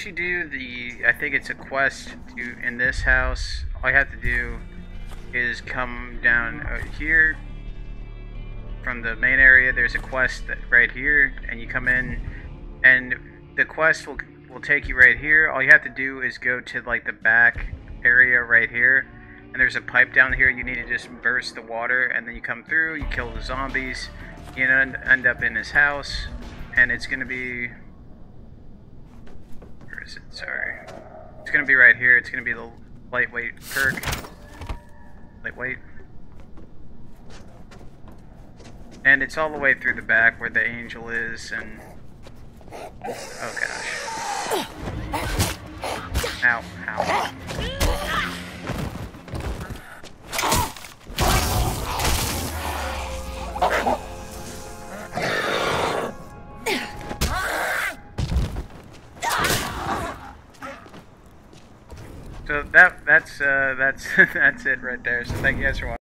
once you do the, I think it's a quest to in this house. All you have to do is come down here from the main area. There's a quest right here, and you come in, and the quest will will take you right here. All you have to do is go to like the back area right here, and there's a pipe down here. You need to just burst the water, and then you come through. You kill the zombies. You end up in his house, and it's gonna be. Where is it? Sorry. It's gonna be right here. It's gonna be the lightweight perk. Lightweight. And it's all the way through the back where the angel is, and. Oh gosh. Ow, ow. So that that's uh, that's that's it right there. So thank you guys for watching.